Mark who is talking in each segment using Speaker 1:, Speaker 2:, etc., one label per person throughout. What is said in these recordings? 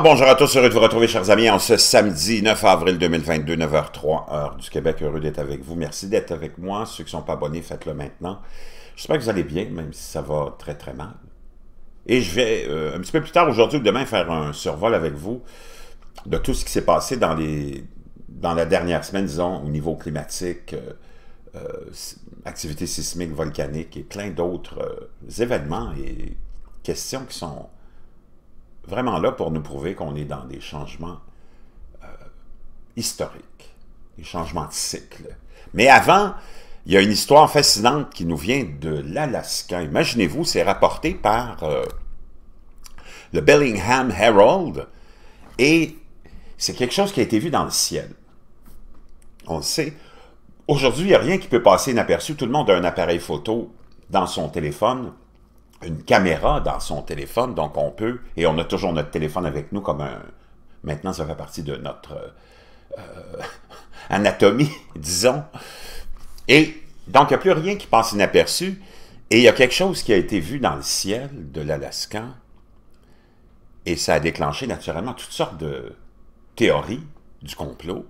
Speaker 1: Bonjour à tous, heureux de vous retrouver, chers amis, en ce samedi 9 avril 2022, 9h03, heure du Québec. Heureux d'être avec vous. Merci d'être avec moi. Ceux qui ne sont pas abonnés, faites-le maintenant. J'espère que vous allez bien, même si ça va très très mal. Et je vais, euh, un petit peu plus tard aujourd'hui ou demain, faire un survol avec vous de tout ce qui s'est passé dans, les, dans la dernière semaine, disons, au niveau climatique, euh, euh, activités sismiques, volcaniques et plein d'autres événements et questions qui sont vraiment là pour nous prouver qu'on est dans des changements euh, historiques, des changements de cycle. Mais avant, il y a une histoire fascinante qui nous vient de l'Alaska. Imaginez-vous, c'est rapporté par euh, le Bellingham Herald et c'est quelque chose qui a été vu dans le ciel. On le sait. Aujourd'hui, il n'y a rien qui peut passer inaperçu. Tout le monde a un appareil photo dans son téléphone une caméra dans son téléphone, donc on peut, et on a toujours notre téléphone avec nous comme un... Maintenant, ça fait partie de notre euh, anatomie, disons. Et donc, il n'y a plus rien qui passe inaperçu. Et il y a quelque chose qui a été vu dans le ciel de l'Alaska, et ça a déclenché naturellement toutes sortes de théories du complot.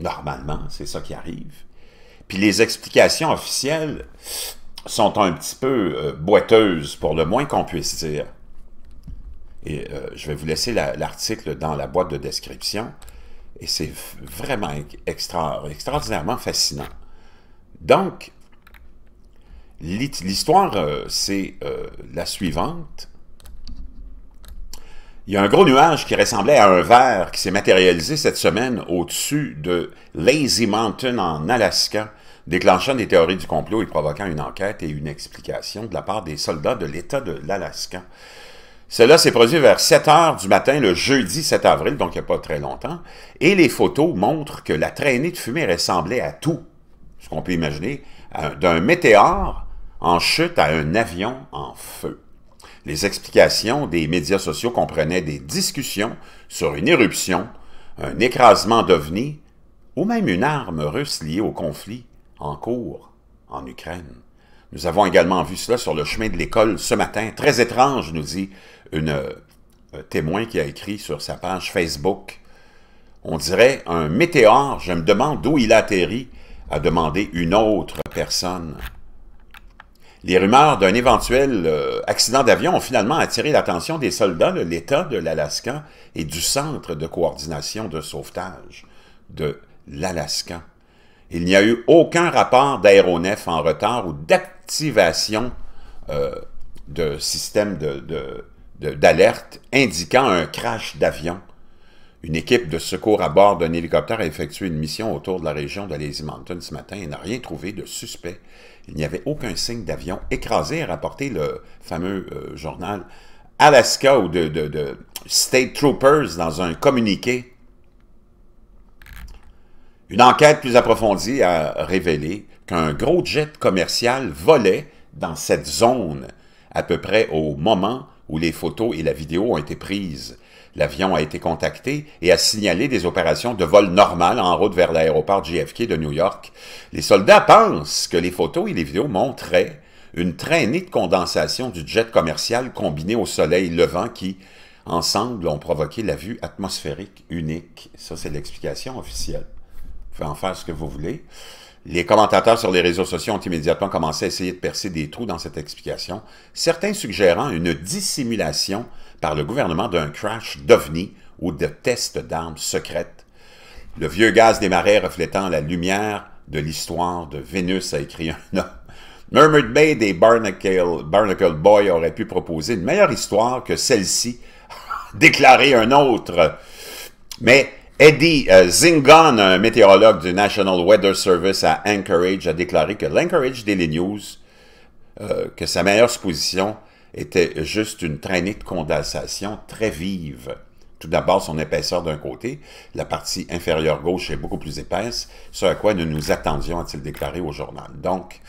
Speaker 1: Normalement, c'est ça qui arrive. Puis les explications officielles sont un petit peu euh, boiteuses, pour le moins qu'on puisse dire. Et euh, je vais vous laisser l'article dans la boîte de description. Et c'est vraiment extra, extraordinairement fascinant. Donc, l'histoire, euh, c'est la suivante. Il y a un gros nuage qui ressemblait à un verre qui s'est matérialisé cette semaine au-dessus de Lazy Mountain en Alaska déclenchant des théories du complot et provoquant une enquête et une explication de la part des soldats de l'État de l'Alaska. Cela s'est produit vers 7 heures du matin le jeudi 7 avril, donc il n'y a pas très longtemps, et les photos montrent que la traînée de fumée ressemblait à tout, ce qu'on peut imaginer, d'un météore en chute à un avion en feu. Les explications des médias sociaux comprenaient des discussions sur une éruption, un écrasement d'ovnis ou même une arme russe liée au conflit en cours en Ukraine. Nous avons également vu cela sur le chemin de l'école ce matin. Très étrange, nous dit une euh, témoin qui a écrit sur sa page Facebook. On dirait un météore, je me demande d'où il a atterri, a demandé une autre personne. Les rumeurs d'un éventuel euh, accident d'avion ont finalement attiré l'attention des soldats de l'État de l'Alaska et du Centre de coordination de sauvetage de l'Alaska. Il n'y a eu aucun rapport d'aéronef en retard ou d'activation euh, de système d'alerte indiquant un crash d'avion. Une équipe de secours à bord d'un hélicoptère a effectué une mission autour de la région de Lazy Mountain ce matin et n'a rien trouvé de suspect. Il n'y avait aucun signe d'avion écrasé, a rapporté le fameux euh, journal Alaska ou de State Troopers dans un communiqué une enquête plus approfondie a révélé qu'un gros jet commercial volait dans cette zone à peu près au moment où les photos et la vidéo ont été prises. L'avion a été contacté et a signalé des opérations de vol normal en route vers l'aéroport JFK de New York. Les soldats pensent que les photos et les vidéos montraient une traînée de condensation du jet commercial combiné au soleil levant qui, ensemble, ont provoqué la vue atmosphérique unique. Ça, c'est l'explication officielle pouvez en faire ce que vous voulez. Les commentateurs sur les réseaux sociaux ont immédiatement commencé à essayer de percer des trous dans cette explication, certains suggérant une dissimulation par le gouvernement d'un crash d'OVNI ou de tests d'armes secrètes. Le vieux gaz des marais reflétant la lumière de l'histoire de Vénus, a écrit un homme. Mermaid Bay des Barnacle, Boy aurait pu proposer une meilleure histoire que celle-ci, déclaré un autre. Mais Eddie euh, Zingon, un météorologue du National Weather Service à Anchorage, a déclaré que l'Anchorage Daily News, euh, que sa meilleure supposition était juste une traînée de condensation très vive. Tout d'abord, son épaisseur d'un côté, la partie inférieure gauche est beaucoup plus épaisse, ce à quoi nous nous attendions, a-t-il déclaré au journal. Donc,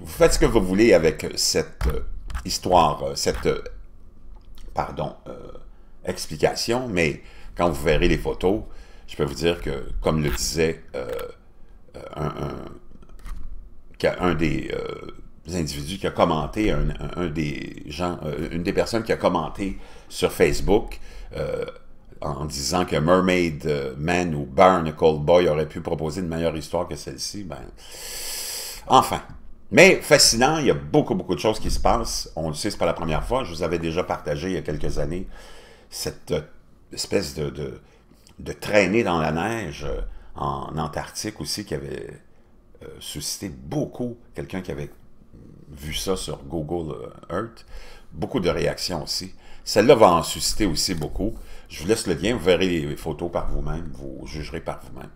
Speaker 1: vous faites ce que vous voulez avec cette euh, histoire, cette, pardon, explication, mais quand vous verrez les photos, je peux vous dire que, comme le disait euh, euh, un, des euh, individus qui a commenté, un, des gens, une des personnes qui a commenté sur Facebook en disant que Mermaid Man ou Barnacle Boy aurait pu proposer une meilleure histoire que celle-ci, ben, enfin. Mais fascinant, il y a beaucoup, beaucoup de choses qui se passent. On le sait, c'est pas la première fois. Je vous avais déjà partagé il y a quelques années cette espèce de, de, traînée dans la neige en Antarctique aussi qui avait euh, suscité beaucoup, quelqu'un qui avait vu ça sur Google euh, Earth, beaucoup de réactions aussi. Celle-là va en susciter aussi beaucoup. Je vous laisse le lien, vous verrez les photos par vous-même, vous jugerez par vous-même.